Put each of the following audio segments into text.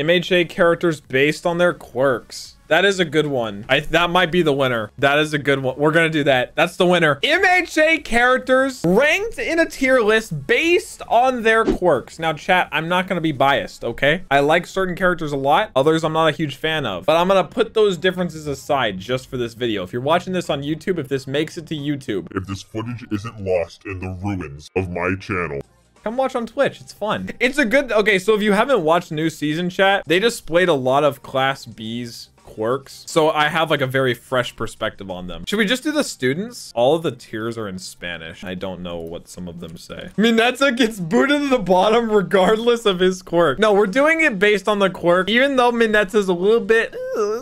MHA characters based on their quirks. That is a good one. I that might be the winner. That is a good one. We're gonna do that. That's the winner. MHA characters ranked in a tier list based on their quirks. Now, chat, I'm not gonna be biased, okay? I like certain characters a lot. Others I'm not a huge fan of. But I'm gonna put those differences aside just for this video. If you're watching this on YouTube, if this makes it to YouTube, if this footage isn't lost in the ruins of my channel, Come watch on Twitch. It's fun. It's a good... Okay, so if you haven't watched New Season Chat, they displayed a lot of Class B's quirks. So I have like a very fresh perspective on them. Should we just do the students? All of the tiers are in Spanish. I don't know what some of them say. Mineta gets booted to the bottom regardless of his quirk. No, we're doing it based on the quirk. Even though Mineta's a little bit... Uh,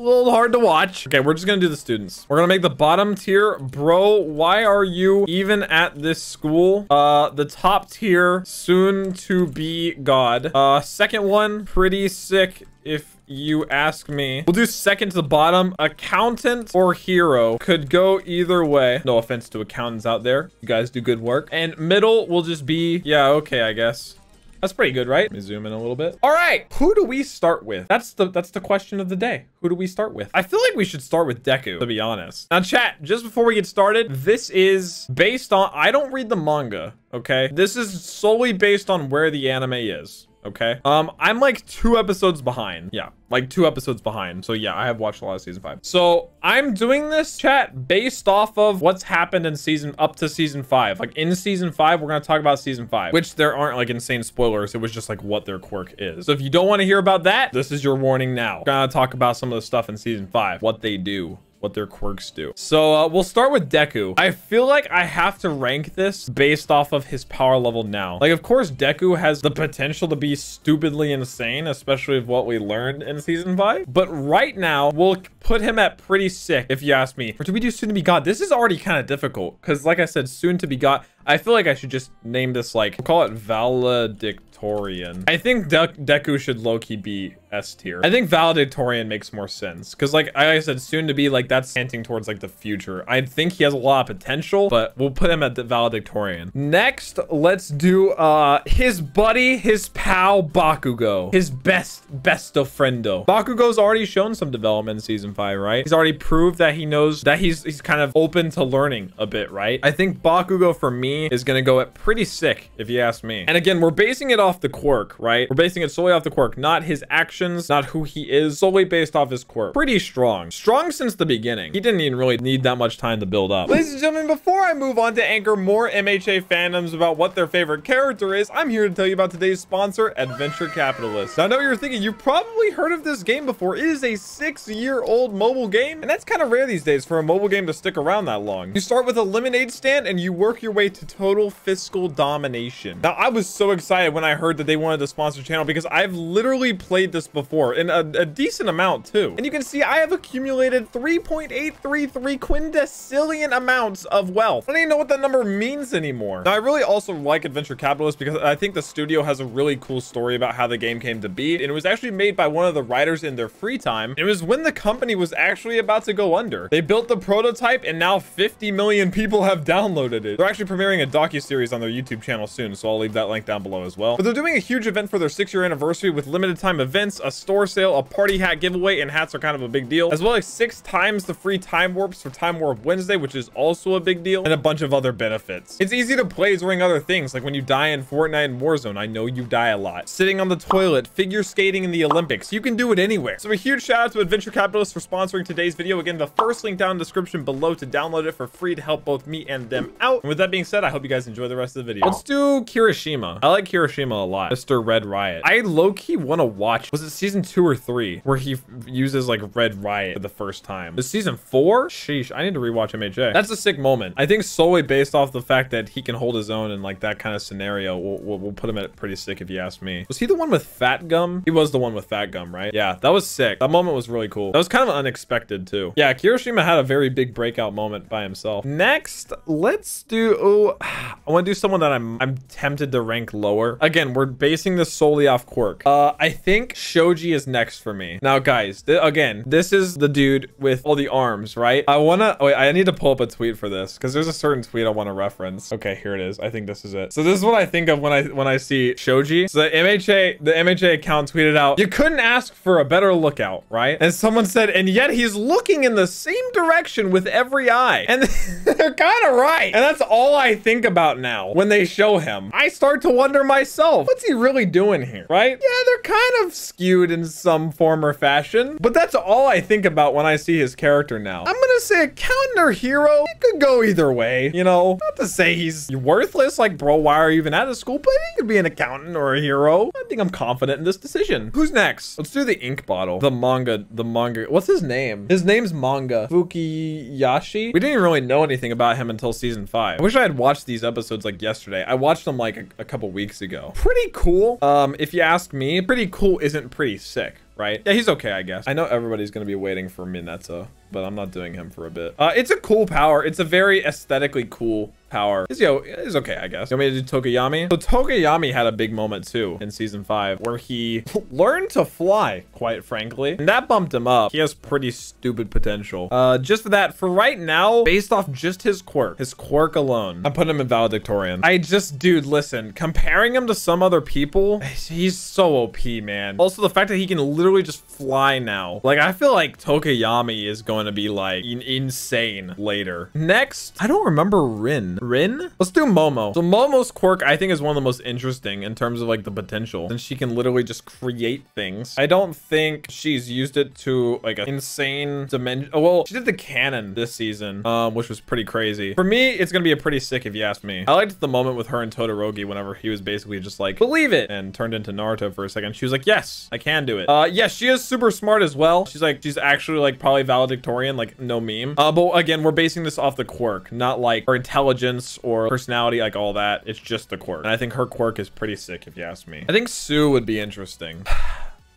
little hard to watch. Okay, we're just gonna do the students. We're gonna make the bottom tier. Bro, why are you even at this school? Uh, the top tier, soon to be God. Uh, second one, pretty sick if you ask me. We'll do second to the bottom. Accountant or hero could go either way. No offense to accountants out there. You guys do good work. And middle will just be, yeah, okay, I guess. That's pretty good, right? Let me zoom in a little bit. All right, who do we start with? That's the that's the question of the day. Who do we start with? I feel like we should start with Deku, to be honest. Now, chat, just before we get started, this is based on, I don't read the manga, okay? This is solely based on where the anime is okay. Um i'm like two episodes behind. Yeah like two episodes behind. So yeah i have watched a lot of season five. So i'm doing this chat based off of what's happened in season up to season five. Like in season five we're gonna talk about season five which there aren't like insane spoilers. It was just like what their quirk is. So if you don't want to hear about that this is your warning now. We're gonna talk about some of the stuff in season five what they do what their quirks do. So uh, we'll start with Deku. I feel like I have to rank this based off of his power level now. Like, of course, Deku has the potential to be stupidly insane, especially with what we learned in season five. But right now, we'll put him at pretty sick, if you ask me. Or do we do soon to be God? This is already kind of difficult because, like I said, soon to be God. I feel like I should just name this like, we'll call it valedictorian. I think De Deku should low-key be S tier. I think valedictorian makes more sense because like I said, soon to be like that's hinting towards like the future. I think he has a lot of potential, but we'll put him at the valedictorian. Next, let's do uh his buddy, his pal Bakugo, his best best of friendo. Bakugo's already shown some development in season five, right? He's already proved that he knows that he's he's kind of open to learning a bit, right? I think Bakugo for me is gonna go at pretty sick, if you ask me. And again, we're basing it off the quirk, right? We're basing it solely off the quirk, not his actions, not who he is, solely based off his quirk. Pretty strong. Strong since the beginning. He didn't even really need that much time to build up. Ladies and gentlemen, before I move on to anchor more MHA fandoms about what their favorite character is, I'm here to tell you about today's sponsor, Adventure Capitalist. Now, I know you're thinking, you've probably heard of this game before. It is a six-year-old mobile game, and that's kind of rare these days for a mobile game to stick around that long. You start with a lemonade stand, and you work your way to total fiscal domination. Now, I was so excited when I heard that they wanted to sponsor the channel because I've literally played this before in a, a decent amount too. And you can see I have accumulated 3.833 quindecillion amounts of wealth. I don't even know what that number means anymore. Now, I really also like Adventure Capitalist because I think the studio has a really cool story about how the game came to be. And it was actually made by one of the writers in their free time. It was when the company was actually about to go under. They built the prototype and now 50 million people have downloaded it. They're actually premiering premiering a docu-series on their YouTube channel soon, so I'll leave that link down below as well. But they're doing a huge event for their six-year anniversary with limited time events, a store sale, a party hat giveaway, and hats are kind of a big deal, as well as six times the free time warps for Time Warp Wednesday, which is also a big deal, and a bunch of other benefits. It's easy to play during other things, like when you die in Fortnite and Warzone. I know you die a lot. Sitting on the toilet, figure skating in the Olympics. You can do it anywhere. So a huge shout out to Adventure Capitalist for sponsoring today's video. Again, the first link down in the description below to download it for free to help both me and them out. And with that being said, I hope you guys enjoy the rest of the video. Let's do Kirishima. I like Kirishima a lot. Mr. Red Riot. I low-key want to watch, was it season two or three, where he uses like Red Riot for the first time? The season four? Sheesh, I need to rewatch MHA. That's a sick moment. I think solely based off the fact that he can hold his own in like that kind of scenario, we'll, we'll, we'll put him at pretty sick if you ask me. Was he the one with Fat Gum? He was the one with Fat Gum, right? Yeah, that was sick. That moment was really cool. That was kind of unexpected too. Yeah, Kirishima had a very big breakout moment by himself. Next, let's do, oh, I want to do someone that I'm, I'm tempted to rank lower. Again, we're basing this solely off quirk. Uh, I think Shoji is next for me. Now, guys, th again, this is the dude with all the arms, right? I want to, wait, I need to pull up a tweet for this because there's a certain tweet I want to reference. Okay, here it is. I think this is it. So this is what I think of when I, when I see Shoji. So the MHA, the MHA account tweeted out, you couldn't ask for a better lookout, right? And someone said, and yet he's looking in the same direction with every eye. And they're kind of right. And that's all I think about now when they show him. I start to wonder myself, what's he really doing here, right? Yeah, they're kind of skewed in some form or fashion, but that's all I think about when I see his character now. I'm gonna say accountant or hero. It could go either way, you know? Not to say he's worthless, like, bro, why are you even out of school? But he could be an accountant or a hero. I think I'm confident in this decision. Who's next? Let's do the ink bottle. The manga, the manga. What's his name? His name's Manga. Fukidashi? We didn't really know anything about him until season five. I wish I had watched these episodes like yesterday. I watched them like a, a couple weeks ago. Pretty cool. Um, if you ask me, pretty cool isn't pretty sick right? Yeah, he's okay, I guess. I know everybody's gonna be waiting for Mineta, but I'm not doing him for a bit. Uh, it's a cool power. It's a very aesthetically cool power. Is yo is okay, I guess. You want me to do Tokoyami? So Tokoyami had a big moment too in season five where he learned to fly, quite frankly. And that bumped him up. He has pretty stupid potential. Uh, just for that, for right now, based off just his quirk, his quirk alone, I'm putting him in valedictorian. I just, dude, listen, comparing him to some other people, he's so OP, man. Also, the fact that he can literally just fly now. Like, I feel like Tokoyami is going to be like in insane later. Next, I don't remember Rin. Rin? Let's do Momo. So Momo's quirk, I think, is one of the most interesting in terms of like the potential. And she can literally just create things. I don't think she's used it to like an insane dimension. Oh, well, she did the cannon this season, um, which was pretty crazy. For me, it's gonna be a pretty sick if you ask me. I liked the moment with her and Todoroki whenever he was basically just like, believe it, and turned into Naruto for a second. She was like, yes, I can do it. Uh, yes, yeah, she is super smart as well. She's like, she's actually like probably valedictorian, like no meme. Uh, but again, we're basing this off the quirk, not like her intelligence intelligence or personality, like all that. It's just the quirk. And I think her quirk is pretty sick, if you ask me. I think Tsu would be interesting.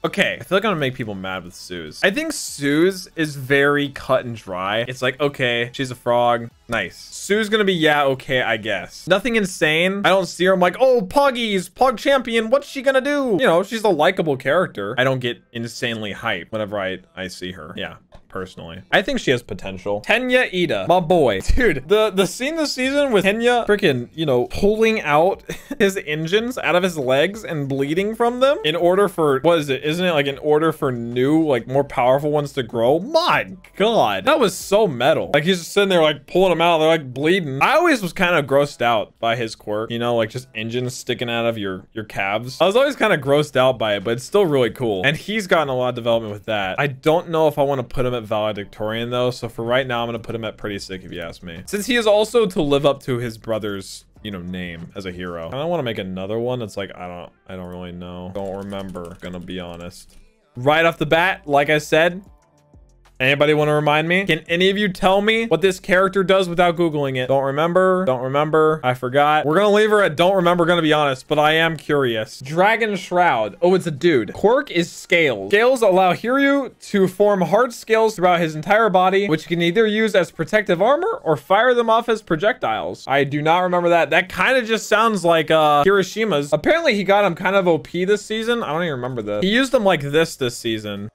Okay, I feel like I'm gonna make people mad with Tsu's. I think Tsu's is very cut and dry. It's like, okay, she's a frog. Nice. Tsu's gonna be, yeah, okay, I guess. Nothing insane. I don't see her. I'm like, oh, Poggies, Pog champion. What's she gonna do? You know, she's a likable character. I don't get insanely hyped whenever I, I see her. Yeah personally. I think she has potential. Tenya Iida, my boy. Dude, the, the scene this season with Tenya freaking, you know, pulling out his engines out of his legs and bleeding from them in order for, what is it? Isn't it like in order for new, like more powerful ones to grow? My God, that was so metal. Like he's just sitting there like pulling them out. They're like bleeding. I always was kind of grossed out by his quirk, you know, like just engines sticking out of your, your calves. I was always kind of grossed out by it, but it's still really cool. And he's gotten a lot of development with that. I don't know if I want to put him at valedictorian though. So for right now, I'm going to put him at pretty sick if you ask me. Since he is also to live up to his brother's you know name as a hero i want to make another one that's like i don't i don't really know don't remember gonna be honest right off the bat like i said Anybody want to remind me? Can any of you tell me what this character does without Googling it? Don't remember. Don't remember. I forgot. We're going to leave her at don't remember, going to be honest, but I am curious. Dragon Shroud. Oh, it's a dude. Quirk is scales. Scales allow Hiryu to form hard scales throughout his entire body, which can either use as protective armor or fire them off as projectiles. I do not remember that. That kind of just sounds like uh, Kirishima's. Apparently, he got him kind of OP this season. I don't even remember this. He used them like this this season.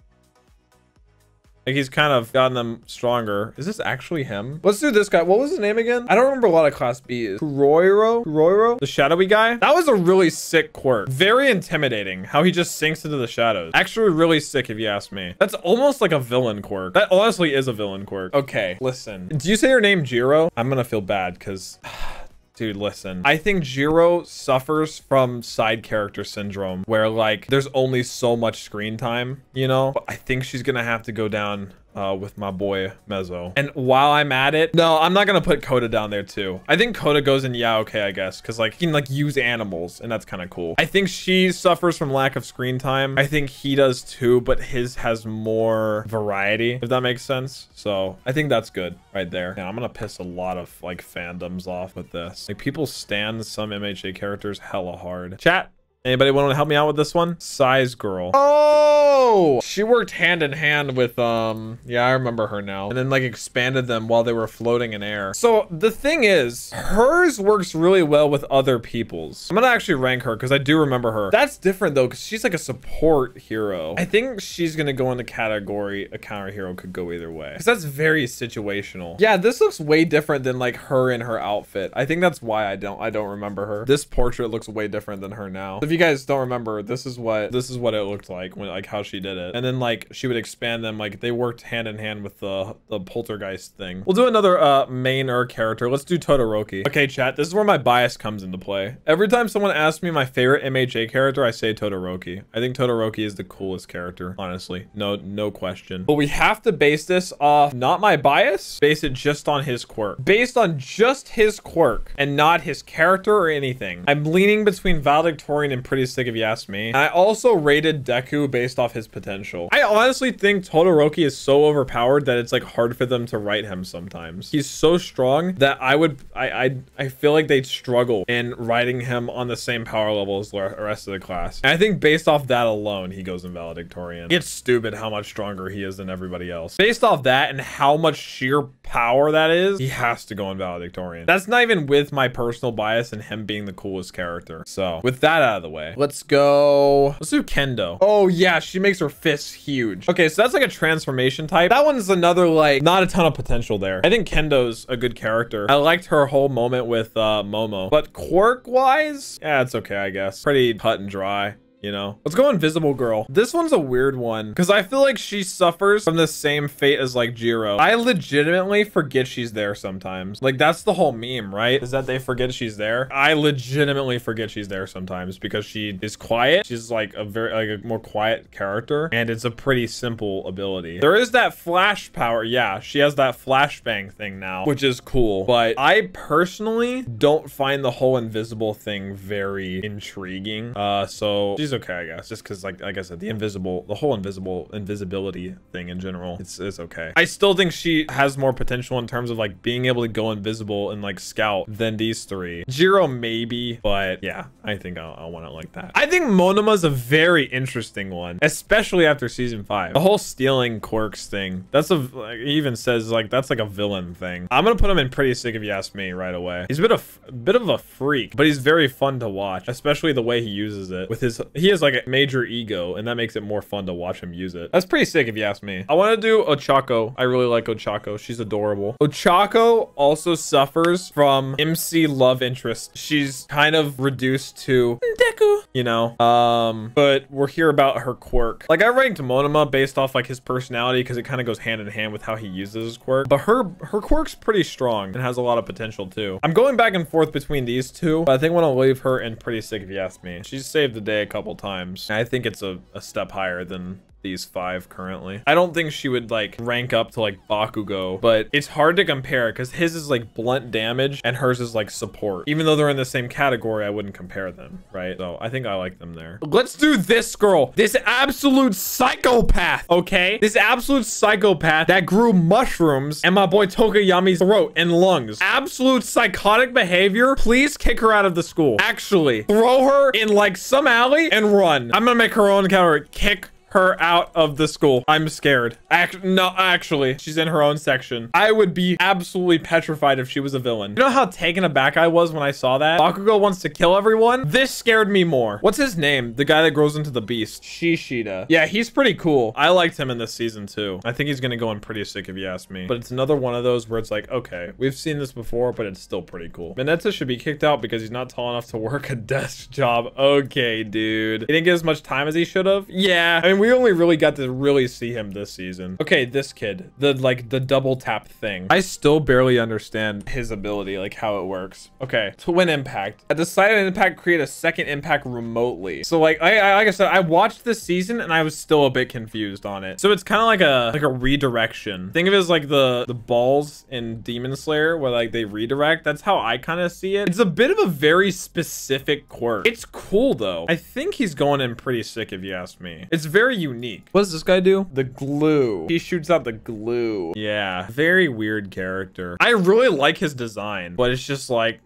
Like he's kind of gotten them stronger. Is this actually him? Let's do this guy. What was his name again? I don't remember a lot of class B is. Kuroiro? Kuroiro? The shadowy guy? That was a really sick quirk. Very intimidating how he just sinks into the shadows. Actually really sick if you ask me. That's almost like a villain quirk. That honestly is a villain quirk. Okay, listen. Do you say your name Jiro? I'm gonna feel bad because Dude, listen. I think Jiro suffers from side character syndrome where like there's only so much screen time, you know? But I think she's gonna have to go down uh, with my boy Mezo. And while I'm at it, no, I'm not gonna put Koda down there too. I think Kota goes in, yeah, okay, I guess, because like he can like use animals, and that's kind of cool. I think she suffers from lack of screen time. I think he does too, but his has more variety, if that makes sense. So I think that's good right there. Yeah, I'm gonna piss a lot of like fandoms off with this. Like people stand some MHA characters hella hard. Chat, Anybody want to help me out with this one? Size girl. Oh, she worked hand in hand with, um, yeah, I remember her now. And then like expanded them while they were floating in air. So the thing is, hers works really well with other people's. I'm gonna actually rank her because I do remember her. That's different though, because she's like a support hero. I think she's gonna go in the category a counter hero could go either way. Because that's very situational. Yeah, this looks way different than like her in her outfit. I think that's why I don't I don't remember her. This portrait looks way different than her now. If you guys don't remember, this is what this is what it looked like when like how she did it. And then like she would expand them like they worked hand in hand with the the poltergeist thing. We'll do another uh main character. Let's do Todoroki. Okay, chat, this is where my bias comes into play. Every time someone asks me my favorite MHA character, I say Todoroki. I think Todoroki is the coolest character, honestly. No no question. But we have to base this off not my bias, base it just on his quirk. Based on just his quirk and not his character or anything. I'm leaning between valedictorian and pretty sick if you ask me. I also rated Deku based off his potential. I honestly think Todoroki is so overpowered that it's like hard for them to write him sometimes. He's so strong that I would I I, I feel like they'd struggle in writing him on the same power level as the rest of the class. And I think based off that alone, he goes in valedictorian. It's stupid how much stronger he is than everybody else. Based off that and how much sheer power that is, he has to go in valedictorian. That's not even with my personal bias and him being the coolest character. So with that out of the way, let's go. Let's do Kendo. Oh yeah, she makes her fists huge. Okay, so that's like a transformation type. That one's another like not a ton of potential there. I think Kendo's a good character. I liked her whole moment with uh, Momo, but quirk wise, yeah, it's okay, I guess. Pretty cut and dry you know? Let's go Invisible Girl. This one's a weird one because I feel like she suffers from the same fate as like Jiro. I legitimately forget she's there sometimes. Like that's the whole meme, right? Is that they forget she's there. I legitimately forget she's there sometimes because she is quiet. She's like a very like a more quiet character and it's a pretty simple ability. There is that flash power. Yeah, she has that flashbang thing now, which is cool. But I personally don't find the whole invisible thing very intriguing. Uh, so she's she's okay, I guess. Just because, like, like I said, the invisible, the whole invisible invisibility thing in general, it's, it's okay. I still think she has more potential in terms of like being able to go invisible and like scout than these three. Jiro maybe, but yeah, I think I'll, I'll want it like that. I think Monoma's a very interesting one, especially after season five. The whole stealing quirks thing. That's a like, he even says like that's like a villain thing. I'm gonna put him in pretty sick if you ask me right away. He's a bit of a bit of a freak, but he's very fun to watch, especially the way he uses it with his he has like a major ego, and that makes it more fun to watch him use it. That's pretty sick if you ask me. I want to do Ochako. I really like Ochako. She's adorable. Ochako also suffers from MC love interest. She's kind of reduced to Deku, you know. Um, but we're here about her quirk. Like I ranked Monoma based off like his personality because it kind of goes hand in hand with how he uses his quirk. But her her quirk's pretty strong and has a lot of potential too. I'm going back and forth between these two, but I think I'm gonna leave her in pretty sick if you ask me. She's saved the day a couple times. I think it's a, a step higher than these five currently. I don't think she would like rank up to like Bakugo, but it's hard to compare because his is like blunt damage and hers is like support. Even though they're in the same category, I wouldn't compare them, right? So I think I like them there. Let's do this girl. This absolute psychopath, okay? This absolute psychopath that grew mushrooms and my boy Tokoyami's throat and lungs. Absolute psychotic behavior. Please kick her out of the school. Actually, throw her in like some alley and run. I'm gonna make her own counter. Kick her out of the school. I'm scared. Act no, actually, she's in her own section. I would be absolutely petrified if she was a villain. You know how taken aback I was when I saw that? Bakugo wants to kill everyone? This scared me more. What's his name? The guy that grows into the beast. Shishida. Yeah, he's pretty cool. I liked him in this season too. I think he's gonna go in pretty sick if you ask me. But it's another one of those where it's like, okay, we've seen this before, but it's still pretty cool. Mineta should be kicked out because he's not tall enough to work a desk job. Okay, dude. He didn't get as much time as he should have? Yeah. I mean, we only really got to really see him this season. Okay, this kid, the like the double tap thing. I still barely understand his ability, like how it works. Okay, twin impact. A decided impact create a second impact remotely. So like I, I like I said, I watched this season and I was still a bit confused on it. So it's kind of like a like a redirection. Think of it as like the the balls in Demon Slayer where like they redirect. That's how I kind of see it. It's a bit of a very specific quirk. It's cool though. I think he's going in pretty sick if you ask me. It's very unique. What does this guy do? The glue. He shoots out the glue. Yeah, very weird character. I really like his design, but it's just like,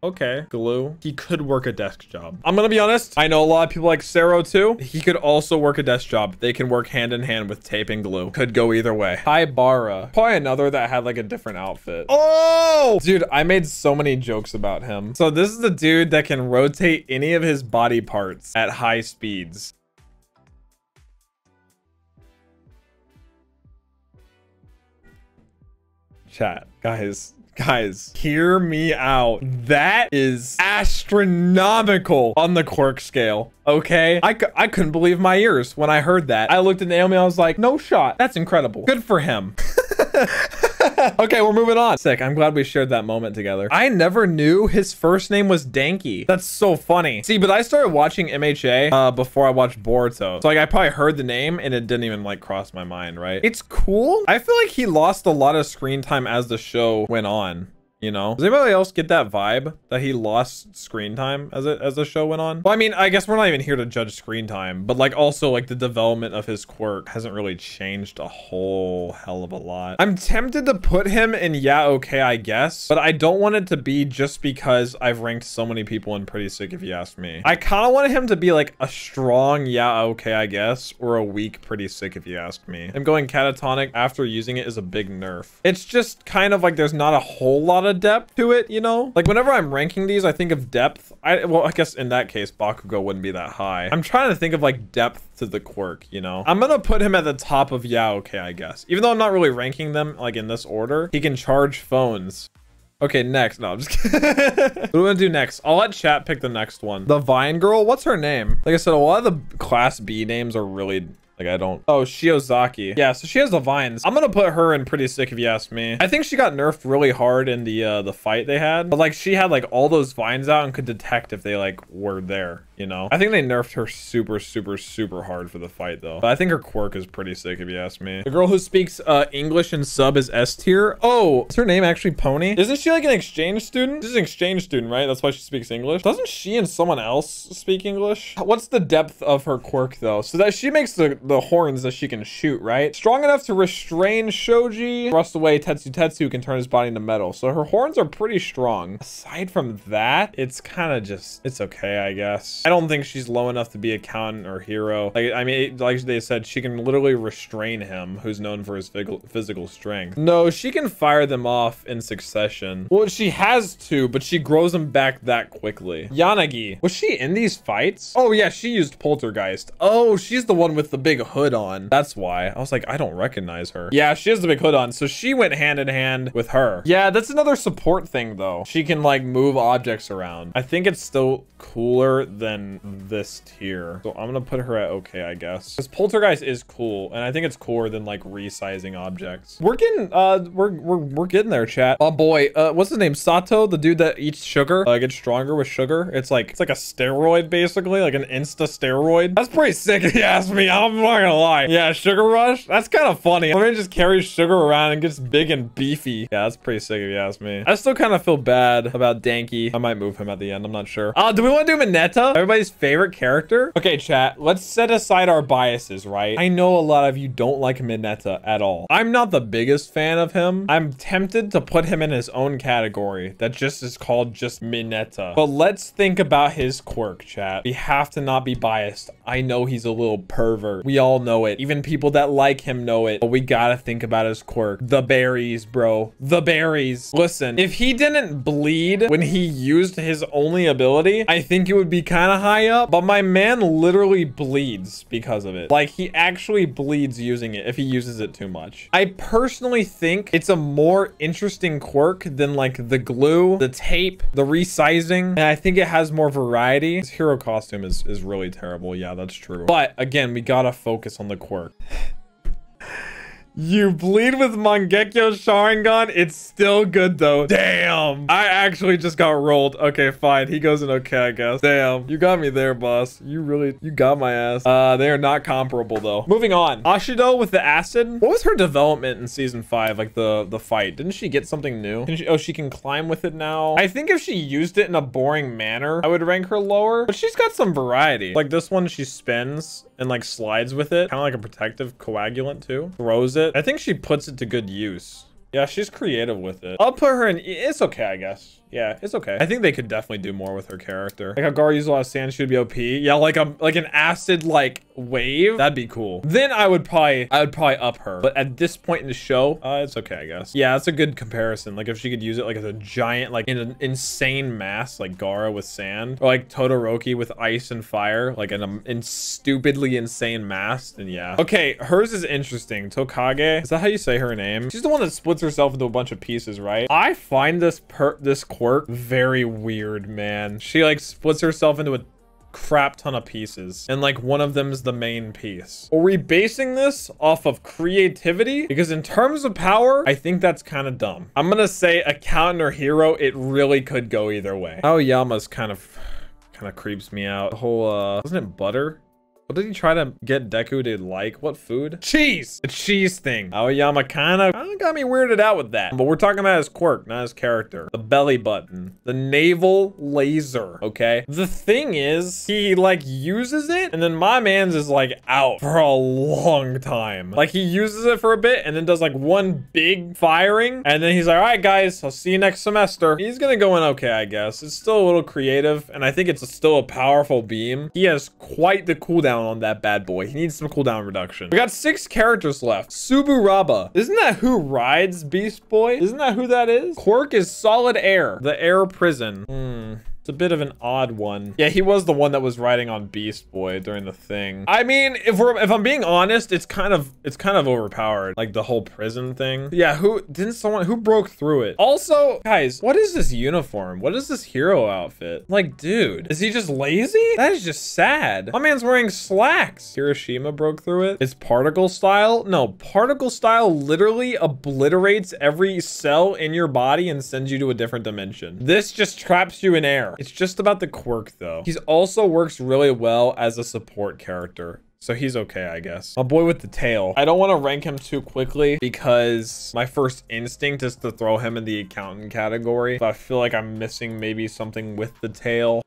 Okay, glue. He could work a desk job. I'm gonna be honest. I know a lot of people like Sero too. He could also work a desk job. They can work hand in hand with tape and glue. Could go either way. Kaibara. Probably another that had like a different outfit. Oh! Dude, I made so many jokes about him. So this is the dude that can rotate any of his body parts at high speeds. Chat. Guys, Guys, hear me out. That is astronomical on the quirk scale. Okay, I, I couldn't believe my ears when I heard that. I looked at Naomi, I was like, no shot. That's incredible. Good for him. okay, we're moving on. Sick. I'm glad we shared that moment together. I never knew his first name was Denki. That's so funny. See, but I started watching MHA uh, before I watched Boruto. So like I probably heard the name and it didn't even like cross my mind, right? It's cool. I feel like he lost a lot of screen time as the show went on you know? Does anybody else get that vibe that he lost screen time as it as the show went on? Well i mean i guess we're not even here to judge screen time but like also like the development of his quirk hasn't really changed a whole hell of a lot. I'm tempted to put him in yeah okay i guess but i don't want it to be just because i've ranked so many people in pretty sick if you ask me. I kind of wanted him to be like a strong yeah okay i guess or a weak pretty sick if you ask me. I'm going catatonic after using it is a big nerf. It's just kind of like there's not a whole lot of depth to it, you know? Like whenever I'm ranking these, I think of depth. I Well, I guess in that case, Bakugo wouldn't be that high. I'm trying to think of like depth to the quirk, you know? I'm gonna put him at the top of yeah, okay, I guess. Even though I'm not really ranking them like in this order, he can charge phones. Okay, next. No, I'm just kidding. what do we gonna do next? I'll let chat pick the next one. The Vine girl, what's her name? Like I said, a lot of the class B names are really like, I don't... Oh, Shiozaki. Yeah, so she has the vines. I'm gonna put her in pretty sick if you ask me. I think she got nerfed really hard in the uh, the fight they had. But, like, she had, like, all those vines out and could detect if they, like, were there, you know? I think they nerfed her super, super, super hard for the fight, though. But I think her quirk is pretty sick if you ask me. The girl who speaks uh, English and sub is S tier. Oh, is her name actually Pony? Isn't she, like, an exchange student? She's an exchange student, right? That's why she speaks English. Doesn't she and someone else speak English? What's the depth of her quirk, though? So that she makes the the horns that she can shoot, right? Strong enough to restrain Shoji. Thrust away Tetsu Tetsu can turn his body into metal. So her horns are pretty strong. Aside from that, it's kind of just, it's okay, I guess. I don't think she's low enough to be a count or hero. Like, I mean, like they said, she can literally restrain him, who's known for his physical strength. No, she can fire them off in succession. Well, she has to, but she grows them back that quickly. Yanagi, was she in these fights? Oh yeah, she used Poltergeist. Oh, she's the one with the big big hood on. That's why. I was like, I don't recognize her. Yeah, she has the big hood on. So she went hand in hand with her. Yeah, that's another support thing though. She can like move objects around. I think it's still cooler than this tier. So I'm gonna put her at okay, I guess. Because Poltergeist is cool. And I think it's cooler than like resizing objects. We're getting, uh, we're, we're, we're getting there, chat. Oh boy, uh, what's his name? Sato, the dude that eats sugar, uh, gets stronger with sugar. It's like, it's like a steroid basically, like an insta steroid. That's pretty sick if you ask me. I'm not gonna lie. Yeah, Sugar Rush. That's kind of funny. Let me just carry sugar around and gets big and beefy. Yeah, that's pretty sick if you ask me. I still kind of feel bad about Denki. I might move him at the end. I'm not sure. Uh, do we want to do Mineta? Everybody's favorite character? Okay, chat. Let's set aside our biases, right? I know a lot of you don't like Mineta at all. I'm not the biggest fan of him. I'm tempted to put him in his own category that just is called just Mineta. But let's think about his quirk, chat. We have to not be biased. I know he's a little pervert. We all know it. Even people that like him know it. But we gotta think about his quirk. The berries, bro. The berries. Listen, if he didn't bleed when he used his only ability, I think it would be kind of high up. But my man literally bleeds because of it. Like, he actually bleeds using it if he uses it too much. I personally think it's a more interesting quirk than, like, the glue, the tape, the resizing. And I think it has more variety. His hero costume is, is really terrible. Yeah, that's true. But, again, we gotta focus on the quirk. You bleed with Mangekyo Sharingan. It's still good though. Damn. I actually just got rolled. Okay, fine. He goes in okay, I guess. Damn. You got me there, boss. You really, you got my ass. Uh, they are not comparable though. Moving on. Ashido with the acid. What was her development in season five? Like the, the fight. Didn't she get something new? She, oh, she can climb with it now. I think if she used it in a boring manner, I would rank her lower. But she's got some variety. Like this one, she spins and like slides with it. Kind of like a protective coagulant too. Throws it. I think she puts it to good use. Yeah, she's creative with it. I'll put her in. It's okay, I guess. Yeah, it's okay. I think they could definitely do more with her character. Like how Gaara uses a lot of sand, she would be OP. Yeah, like a like an acid like wave. That'd be cool. Then I would probably I would probably up her. But at this point in the show, uh, it's okay, I guess. Yeah, that's a good comparison. Like if she could use it like as a giant, like in an insane mass, like Gaara with sand, or like Todoroki with ice and fire, like in a in stupidly insane mass, then yeah. Okay, hers is interesting. Tokage. Is that how you say her name? She's the one that splits herself into a bunch of pieces, right? I find this per this quirk. Very weird, man. She like splits herself into a crap ton of pieces and like one of them is the main piece. Are we basing this off of creativity because in terms of power i think that's kind of dumb. I'm gonna say accountant or hero it really could go either way. Aoyama's kind of kind of creeps me out. The whole uh wasn't it butter what did he try to get Deku to like? What food? Cheese! The cheese thing. Aoyama kind of got me weirded out with that. But we're talking about his quirk, not his character. The belly button. The navel laser, okay? The thing is, he like uses it and then my man's is like out for a long time. Like he uses it for a bit and then does like one big firing and then he's like, all right guys, I'll see you next semester. He's gonna go in okay, I guess. It's still a little creative and I think it's still a powerful beam. He has quite the cooldown on that bad boy. He needs some cooldown reduction. We got six characters left. Tsuburaba. Isn't that who rides Beast Boy? Isn't that who that is? Quirk is solid air. The air prison. Hmm. It's a bit of an odd one. Yeah, he was the one that was riding on Beast Boy during the thing. I mean, if we're if I'm being honest, it's kind of it's kind of overpowered. Like the whole prison thing. Yeah, who didn't someone who broke through it? Also, guys, what is this uniform? What is this hero outfit? Like, dude, is he just lazy? That is just sad. My man's wearing slacks. Kirishima broke through it. It's particle style? No, particle style literally obliterates every cell in your body and sends you to a different dimension. This just traps you in air. It's just about the quirk though. He's also works really well as a support character. So he's okay, I guess. My boy with the tail. I don't want to rank him too quickly because my first instinct is to throw him in the accountant category. But I feel like I'm missing maybe something with the tail.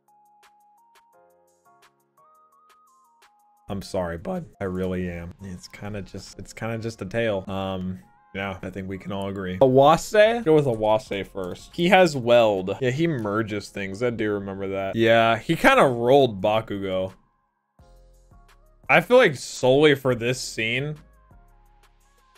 I'm sorry, bud. I really am. It's kind of just, it's kind of just a tail. Um, yeah, I think we can all agree. Awase? Go with Awase first. He has Weld. Yeah, he merges things. I do remember that. Yeah, he kind of rolled Bakugo. I feel like solely for this scene,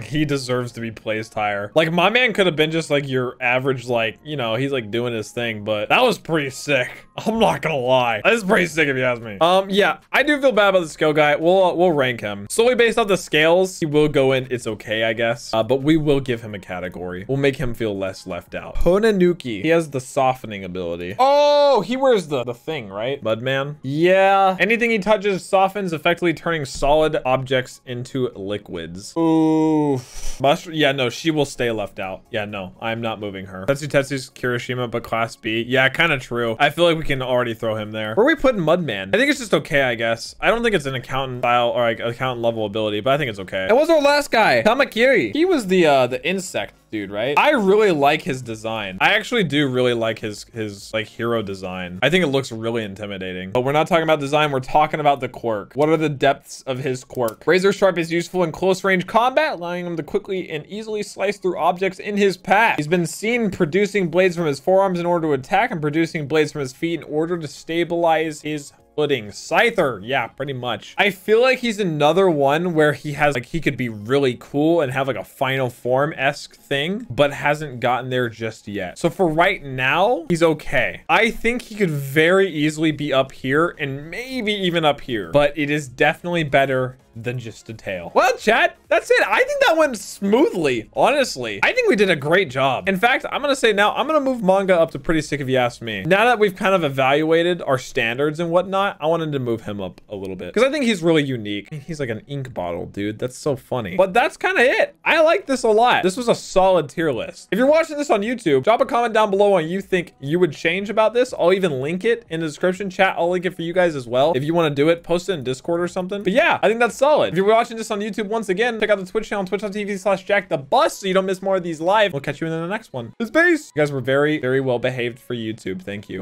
he deserves to be placed higher. Like, my man could have been just like your average, like, you know, he's like doing his thing, but that was pretty sick. I'm not gonna lie. That is pretty sick if you ask me. Um, yeah, I do feel bad about the skill guy. We'll, uh, we'll rank him. Solely based off the scales, he will go in, it's okay, I guess. Uh, but we will give him a category. We'll make him feel less left out. Honenuki. He has the softening ability. Oh, he wears the, the thing, right? Mudman? Yeah. Anything he touches softens, effectively turning solid objects into liquids. Ooh. Oof. Must yeah, no, she will stay left out. Yeah, no, I'm not moving her. Tetsu Tetsu's Kirishima, but class B. Yeah, kind of true. I feel like we can already throw him there. Where are we putting Mudman? I think it's just okay, I guess. I don't think it's an accountant style or like accountant level ability, but I think it's okay. And what's our last guy? Kamakiri. He was the uh the insect dude, right? I really like his design. I actually do really like his his like hero design. I think it looks really intimidating. But we're not talking about design, we're talking about the quirk. What are the depths of his quirk? Razor Sharp is useful in close range combat, allowing him to quickly and easily slice through objects in his path. He's been seen producing blades from his forearms in order to attack and producing blades from his feet in order to stabilize his footing. Scyther, yeah, pretty much. I feel like he's another one where he has like he could be really cool and have like a final form-esque thing, but hasn't gotten there just yet. So for right now, he's okay. I think he could very easily be up here and maybe even up here, but it is definitely better than just a tail. Well, chat, that's it. I think that went smoothly, honestly. I think we did a great job. In fact, I'm gonna say now, I'm gonna move manga up to pretty sick if you ask me. Now that we've kind of evaluated our standards and whatnot, I wanted to move him up a little bit because I think he's really unique. He's like an ink bottle, dude. That's so funny. But that's kind of it. I like this a lot. This was a solid tier list. If you're watching this on YouTube, drop a comment down below on you think you would change about this. I'll even link it in the description chat. I'll link it for you guys as well. If you want to do it, post it in Discord or something. But yeah, I think that's solid. If you're watching this on YouTube once again, check out the Twitch channel, twitch.tv slash jack the bus so you don't miss more of these live. We'll catch you in the next one. Peace. You guys were very, very well behaved for YouTube. Thank you.